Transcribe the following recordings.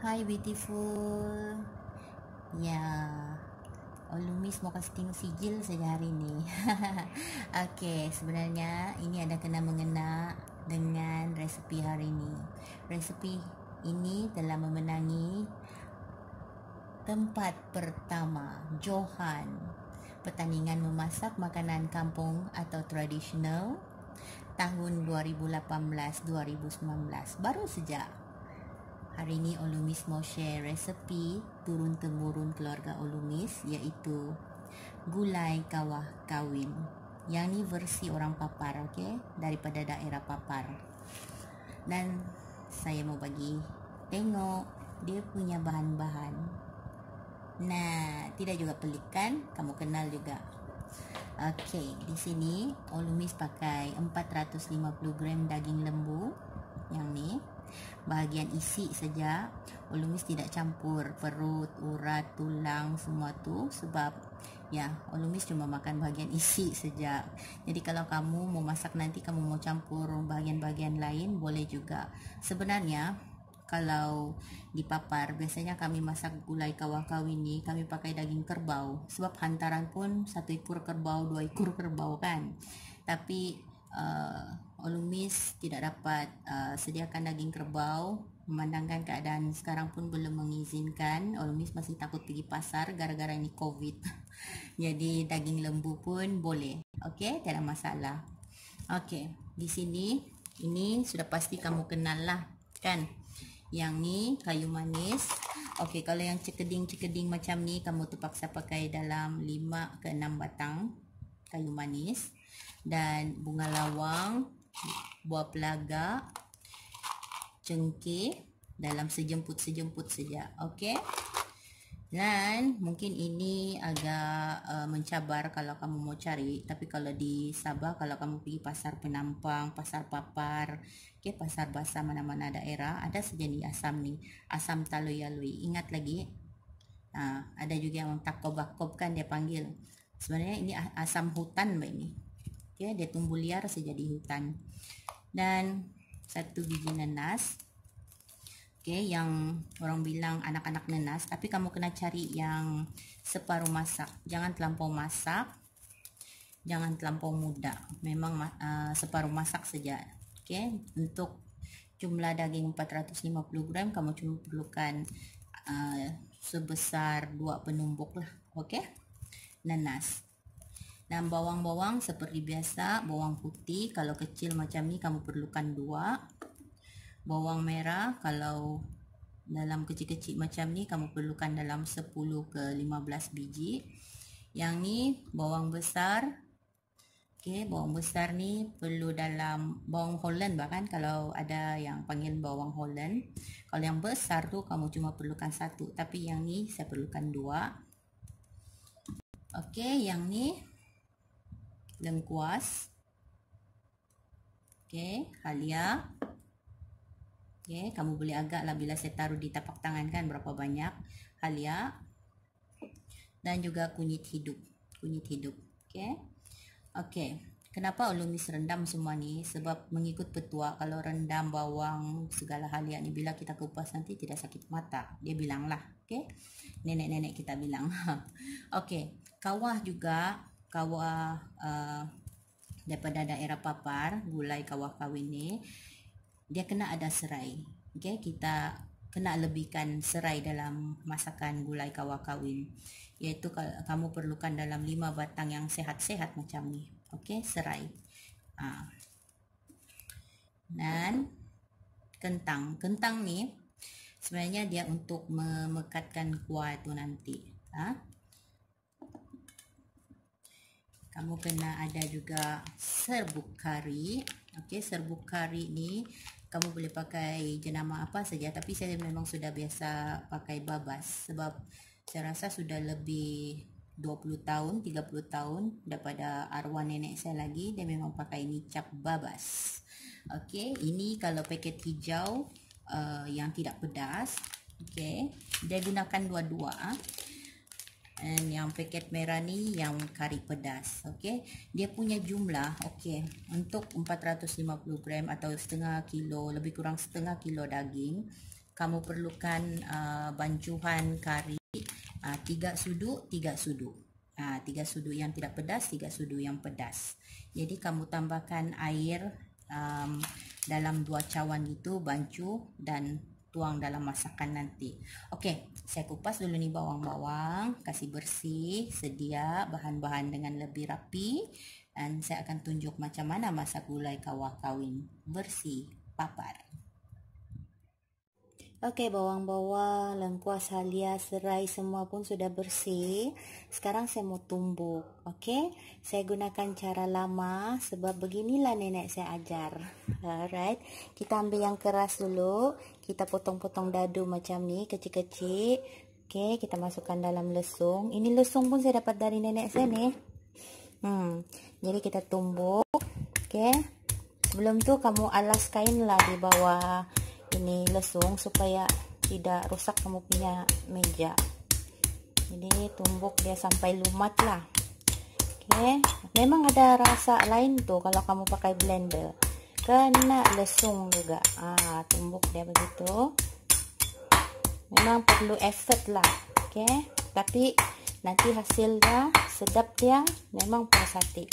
Hi beautiful. Ya. Olumis mau kasih tengok sijil saja hari ni. Okey, sebenarnya ini ada kena mengena dengan resepi hari ini. Resepi ini telah memenangi tempat pertama Johan pertandingan memasak makanan kampung atau tradisional tahun 2018-2019 baru saja Hari ini Olumis mau share resepi turun-temurun keluarga Olumis iaitu gulai kawah kawin. Yang ni versi orang Papar, okey, daripada daerah Papar. Dan saya mau bagi tengok dia punya bahan-bahan. Nah, tidak juga pelik kan? Kamu kenal juga. Okey, di sini Olumis pakai 450 gram daging lembu yang ni bahagian isi saja. Ulumis tidak campur perut urat tulang semua tu. Sebab ya ulumis cuma makan bahagian isi saja. Jadi kalau kamu mau masak nanti kamu mau campur bahagian-bahagian lain boleh juga. Sebenarnya kalau di papar biasanya kami masak gulai kawah kawin ni kami pakai daging kerbau. Sebab hantaran pun satu ekor kerbau dua ekor kerbau kan. Tapi uh, Olumis tidak dapat uh, sediakan daging kerbau. Memandangkan keadaan sekarang pun belum mengizinkan. Olumis masih takut pergi pasar gara-gara ini covid. Jadi daging lembu pun boleh. Okey tidak masalah. Okey di sini ini sudah pasti kamu kenal lah kan? Yang ni kayu manis. Okey kalau yang cekeding-cekeding macam ni kamu terpaksa pakai dalam 5 ke 6 batang kayu manis. Dan bunga lawang buah pelaga cengkeh dalam sejemput-sejemput saja okey dan mungkin ini agak uh, mencabar kalau kamu mau cari tapi kalau di Sabah kalau kamu pergi pasar penampang pasar papar okey pasar basah mana-mana daerah ada sejenis asam ni asam taloyalui ingat lagi uh, ada juga yang takobakob kan dia panggil. Sebenarnya ini asam hutan mbak ini okay, dia tumbuh liar saja di hutan. Dan satu biji nanas. Okay, yang orang bilang anak-anak nanas tapi kamu kena cari yang separuh masak. Jangan terlampau masak. Jangan terlampau muda. Memang uh, separuh masak saja. Okay, untuk jumlah daging 450 gram kamu cuma perlukan uh, sebesar dua penumbuk lah. Okay? nanas dan bawang-bawang seperti biasa bawang putih. Kalau kecil macam ni kamu perlukan dua. Bawang merah kalau dalam kecil-kecil macam ni kamu perlukan dalam 10 ke 15 biji. Yang ni bawang besar. Okay, bawang besar ni perlu dalam bawang Holland bahkan kalau ada yang panggil bawang Holland. Kalau yang besar tu kamu cuma perlukan satu, tapi yang ni saya perlukan dua. Okay, yang ni lengkuas. Okey, halia. Okey, kamu boleh agaklah bila saya taruh di tapak tangan kan berapa banyak halia. Dan juga kunyit hidup. Kunyit hidup. Okey. Okey. Kenapa ulumis rendam semua ni? Sebab mengikut petua kalau rendam bawang segala halia ni bila kita kupas nanti tidak sakit mata. Dia bilanglah, okey. Nenek-nenek kita bilang. okey. Kawah juga kawah uh, daripada daerah papar gulai kawah kawin ni dia kena ada serai. Okey kita kena lebihkan serai dalam masakan gulai kawah kawin. Iaitu kamu perlukan dalam 5 batang yang sehat-sehat macam ni. Okey serai. Ha. dan kentang. Kentang ni sebenarnya dia untuk memekatkan kuah tu nanti. Ha kamu kena ada juga serbuk kari. Okey serbuk kari ni kamu boleh pakai jenama apa saja tapi saya memang sudah biasa pakai babas sebab saya rasa sudah lebih 20 tahun 30 tahun daripada arwah nenek saya lagi dia memang pakai ni cap babas. Okey ini kalau paket hijau uh, yang tidak pedas. Okey dia gunakan dua-dua. uh. And yang paket merah ni yang kari pedas. Okay. Dia punya jumlah. Okay. Untuk 450 gram atau setengah kilo. Lebih kurang setengah kilo daging. kamu perlukan uh, bancuhan kari uh, tiga sudu tiga sudu uh, tiga sudu yang tidak pedas tiga sudu yang pedas jadi kamu tambahkan air um, dalam dua cawan itu bancu dan tuang dalam masakan nanti. Okey, saya kupas dulu ni bawang-bawang, kasih bersih, sedia bahan-bahan dengan lebih rapi dan saya akan tunjuk macam mana masak gulai kawah kawin bersih papar. Okey, bawang-bawang, lengkuas, halia, serai semua pun sudah bersih. Sekarang saya mau tumbuk. Okey, saya gunakan cara lama sebab beginilah nenek saya ajar. Alright, kita ambil yang keras dulu. Kita potong-potong dadu macam ni, kecil-kecil. Okey, kita masukkan dalam lesung. Ini lesung pun saya dapat dari nenek saya ni. Hmm, jadi kita tumbuk. Okey, sebelum tu kamu alas kain lah di bawah ini lesung supaya tidak rusak kamu punya meja. Jadi tumbuk dia sampai lumat lah. Oke memang ada rasa lain tuh kalau kamu pakai blender. Kena lesung juga. Ah tumbuk dia begitu. Memang perlu effort lah. Oke tapi nanti hasilnya sedap dia memang puas hati.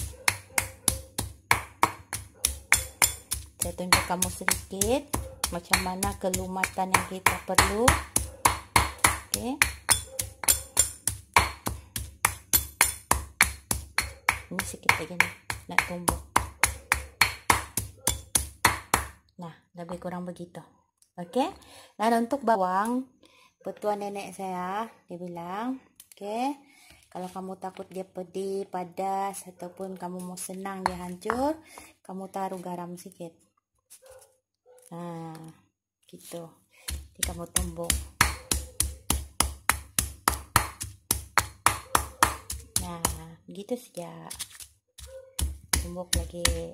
Saya tunjuk kamu sedikit macam mana kelumatan yang kita perlu. Okey. Ini sikit lagi ni nak tumbuh nah lebih kurang begitu. Okey. Dan untuk bawang petuan nenek saya dia bilang okey kalau kamu takut dia pedih, padas ataupun kamu mau senang dia hancur, kamu taruh garam sikit. Nah, gitu. Jadi kamu tumbuk. Nah, gitu saja. Tumbuk lagi.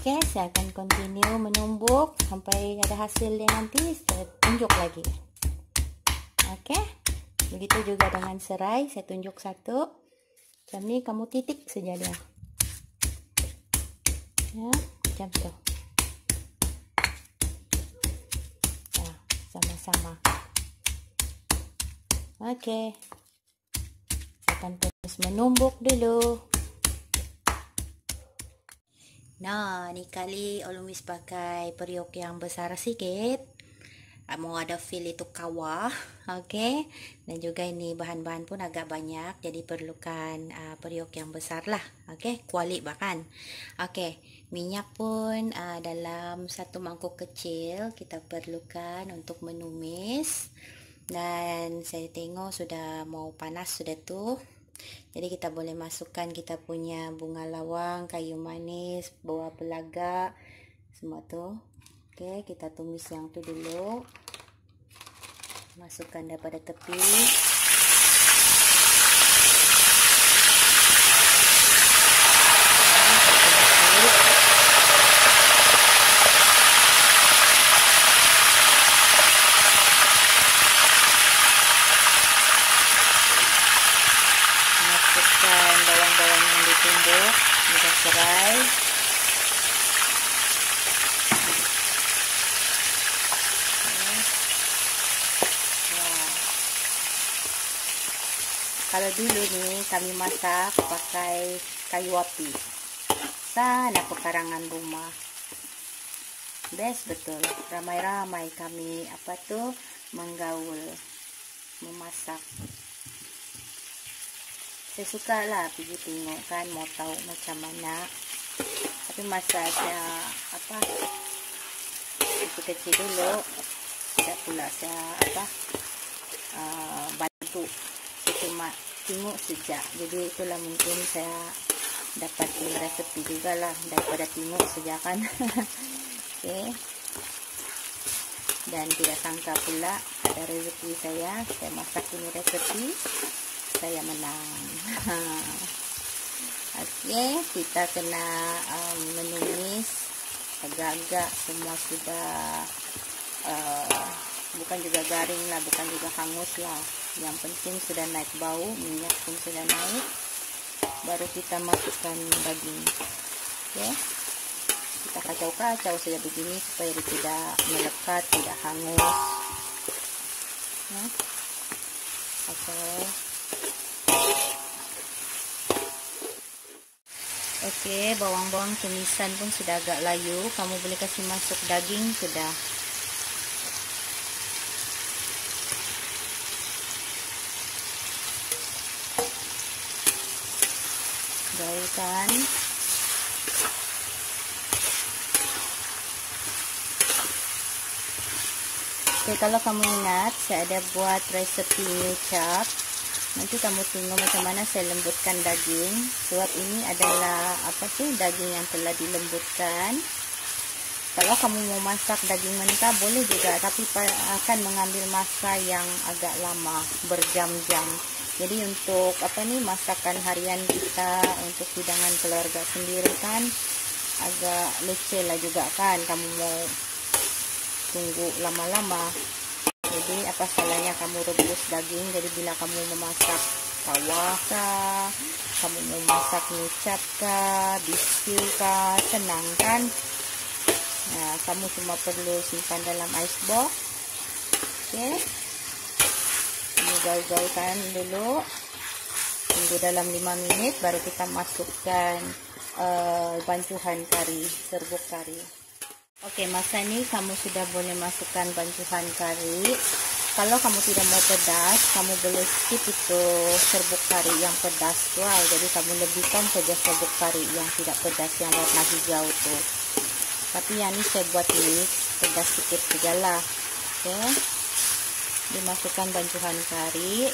Oke, saya akan continue menumbuk sampai ada hasilnya nanti saya tunjuk lagi. Oke. Begitu juga dengan serai, saya tunjuk satu. Macam ni kamu titik saja dia. Ya, macam tu. Sama-sama. Okey. Akan terus menumbuk dulu. Nah, ni kali Olumis pakai periuk yang besar sikit. Mau ada feel itu kawah. Okey. Dan juga ini bahan-bahan pun agak banyak. Jadi perlukan uh, periuk yang besar lah. Okey. Kuali bahkan. Okey. Minyak pun uh, dalam satu mangkuk kecil kita perlukan untuk menumis dan saya tengok sudah mau panas sudah tu. Jadi kita boleh masukkan kita punya bunga lawang, kayu manis, bawah pelaga semua tu. Okey, kita tumis yang tu dulu. Masukkan daripada tepi. serai kalau dulu nih kami masak pakai kayu api. Sana pekarangan rumah. Best betul. Ramai-ramai kami apa tuh menggaul memasak. Saya suka lah pergi tengok kan mau tahu macam mana. Tapi masa saya apa kecil-kecil dulu tidak pula saya apa uh, bantu cuma tengok sejak jadi itulah mungkin saya dapat resepi juga lah daripada tengok sejak kan okay. dan tidak sangka pula ada rezeki saya saya masak ini resepi saya menang. Okey, kita kena um, menumis agak-agak semua sudah uh, bukan juga garing lah, bukan juga hangus lah. Yang penting sudah naik bau, minyak pun sudah naik. Baru kita masukkan daging. Okey. kita kacau-kacau saja begini supaya dia tidak melekat tidak hangus ya. kacau Okey, bawang-bawang tumisan pun sudah agak layu. Kamu boleh kasih masuk daging sudah. Gaulkan. Okey, kalau kamu ingat, saya ada buat resepi chop nanti kamu tengok macam mana saya lembutkan daging. Sebab ini adalah apa sih daging yang telah dilembutkan. Kalau kamu mau masak daging mentah boleh juga. Tapi akan mengambil masa yang agak lama berjam-jam jadi untuk apa nih masakan harian kita untuk hidangan keluarga sendiri kan agak leceh lah juga kan kamu mau tunggu lama-lama. Jadi apa salahnya kamu rebus daging? Jadi bila kamu memasak kawah kamu memasak micap kah? Biskuit kah? Senang kan? Nah kamu cuma perlu simpan dalam ice box oke. okay. Gaul-gaulkan dulu tunggu dalam 5 menit baru kita masukkan uh, bancuhan kari serbuk kari Oke, masa ini kamu sudah boleh masukkan bancuhan kari. Kalau kamu tidak mau pedas, kamu boleh skip itu serbuk kari yang pedas tuh. Jadi kamu lebihkan saja serbuk kari yang tidak pedas yang warna hijau tuh. Tapi yang ini saya buat ini pedas sedikit saja lah. Oke. Dimasukkan bancuhan kari.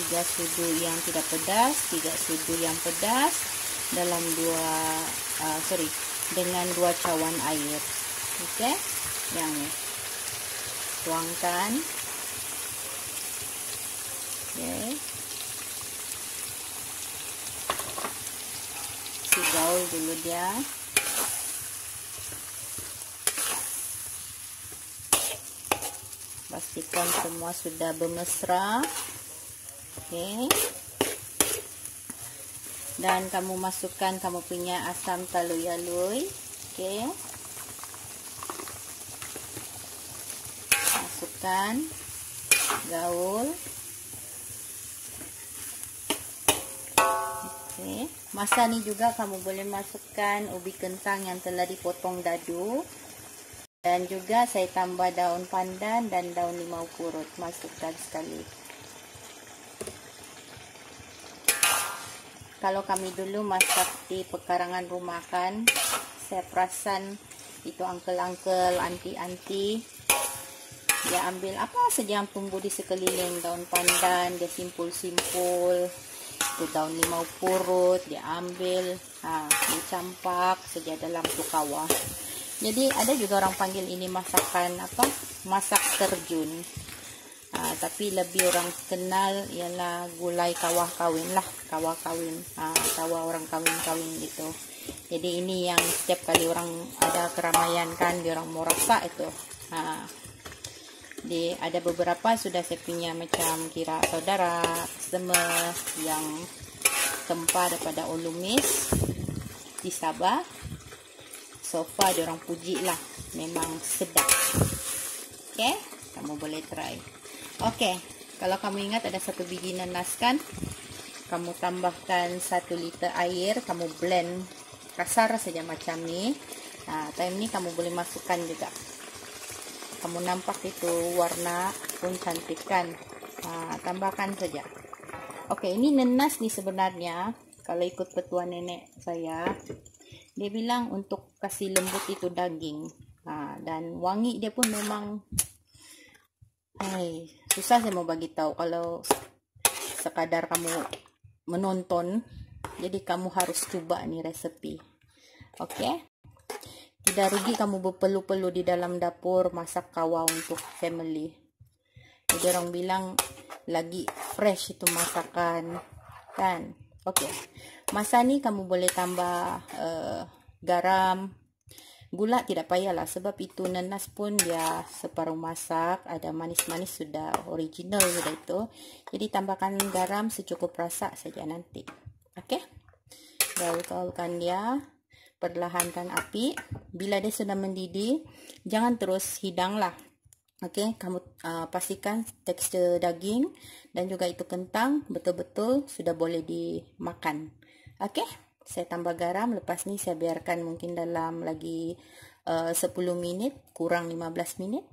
Tiga sudu yang tidak pedas, tiga sudu yang pedas dalam dua, uh, sorry, dengan dua cawan air. Okey. Yang ni. Tuangkan. Okey. Si gaul dulu dia. Pastikan semua sudah bermesra. Okey. Dan kamu masukkan kamu punya asam taluyalui okey. Masukkan gaul. Okey. Masa ni juga kamu boleh masukkan ubi kentang yang telah dipotong dadu dan juga saya tambah daun pandan dan daun limau purut masukkan sekali. Kalau kami dulu masak di pekarangan rumah kan saya perasan itu uncle-uncle, anti-anti. Dia ambil apa saja yang tumbuh di sekeliling. Daun pandan dia simpul-simpul. Itu daun limau purut dia ambil. Ha, dia campak saja dalam tu kawah jadi ada juga orang panggil ini masakan apa masak terjun Ha, tapi lebih orang kenal ialah gulai kawah kawin lah. Kawah kawin. Ha, kawah orang kawin-kawin itu. Jadi ini yang setiap kali orang ada keramaian kan, dia orang mau rasa itu. Ha, di, ada beberapa sudah saya punya macam kira saudara, customer yang tempat daripada Olumis di Sabah. So far dia orang puji lah. Memang sedap. Okay, kamu boleh try. Okey, kalau kamu ingat ada satu biji nanas kan? Kamu tambahkan satu liter air, kamu blend kasar saja macam ni. Nah, time ni kamu boleh masukkan juga. Kamu nampak itu warna pun cantik kan? Nah, tambahkan saja. Okey, ini nanas ni sebenarnya kalau ikut petuan nenek saya, dia bilang untuk kasih lembut itu daging. Nah, dan wangi dia pun memang Hai, susah saya mau bagi tahu kalau sekadar kamu menonton. Jadi kamu harus coba nih resepi. Oke? Okay? Tidak rugi kamu berpeluh-peluh di dalam dapur masak kawah untuk family. Jadi orang bilang lagi fresh itu masakan. Kan? Oke. Okay. Masa ni kamu boleh tambah uh, garam, Gula tidak payahlah sebab itu nanas pun dia separuh masak, ada manis-manis sudah original sudah itu. Jadi tambahkan garam secukup rasa saja nanti. Okey. Gaul-gaulkan dia. perlahankan api. Bila dia sudah mendidih, jangan terus hidang lah. Okey, kamu uh, pastikan tekstur daging dan juga itu kentang betul-betul sudah boleh dimakan. Okey, saya tambah garam. Lepas ni saya biarkan mungkin dalam lagi uh, 10 minit, kurang 15 minit.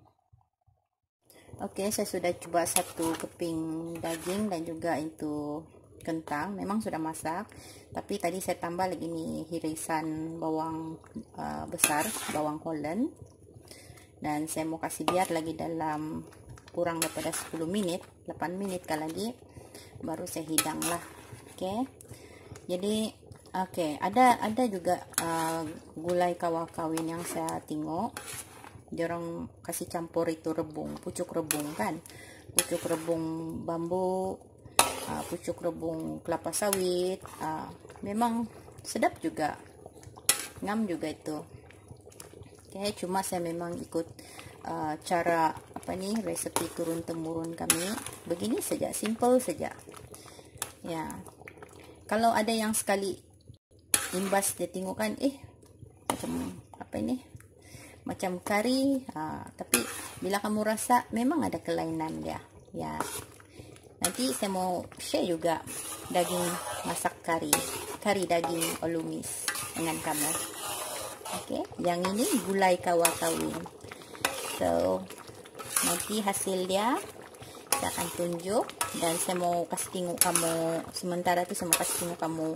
Okey, saya sudah cuba satu keping daging dan juga itu kentang. Memang sudah masak. Tapi tadi saya tambah lagi ni hirisan bawang uh, besar, bawang Holland. Dan saya mau kasih biar lagi dalam kurang daripada 10 minit, 8 minit ke lagi. Baru saya hidang lah. Okey. Jadi, okey. Ada ada juga uh, gulai kawah kawin yang saya tengok. Dia kasih campur itu rebung pucuk rebung kan? Pucuk rebung bambu uh, pucuk rebung kelapa sawit uh, memang sedap juga. Ngam juga itu. Okay, cuma saya memang ikut uh, cara apa ni resepi turun temurun kami. Begini saja simple saja. Ya. Kalau ada yang sekali imbas dia tengok kan eh macam apa ini macam kari. Ha, tapi bila kamu rasa memang ada kelainan dia. Ya. Nanti saya mau share juga daging masak kari kari daging olumis dengan kamu. Okey yang ini gulai kawah kawin so nanti hasil dia saya akan tunjuk dan saya mau kasih tengok kamu sementara tu saya mau kasih tengok kamu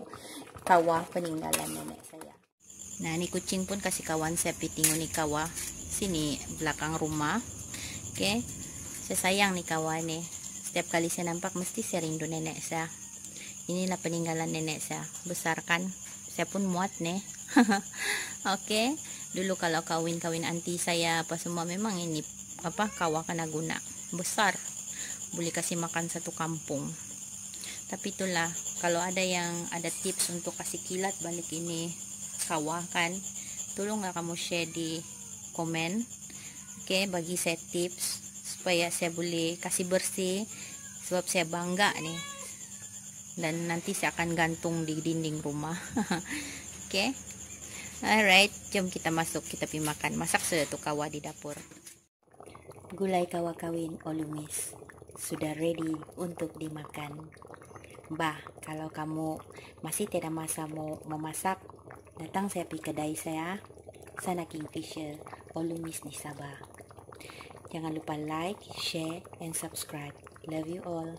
kawah peninggalan nenek saya Nah, ni kucing pun kasih kawan saya pitingu ni kawah. Sini belakang rumah. Okay. Saya sayang ni kawan ni. Setiap kali saya nampak mesti saya rindu nenek saya. Inilah peninggalan nenek saya. Besar kan? Saya pun muat nih. okay. Dulu kalau kawin-kawin anti saya apa semua memang ini apa kawah kena guna. Besar. Boleh kasih makan satu kampung. Tapi itulah kalau ada yang ada tips untuk kasih kilat balik ini kawah kan tolonglah kamu share di komen. Okay, bagi saya tips supaya saya boleh kasih bersih sebab saya bangga nih dan nanti saya akan gantung di dinding rumah. Okay alright jom kita masuk kita pergi makan. Masak tu kawah di dapur. Gulai kawah kawin olumis. Sudah ready untuk dimakan Bah, kalau kamu masih tidak masa mau memasak, datang saya pergi kedai saya sana Kingfisher Olumis di Sabah jangan lupa like, share and subscribe. Love you all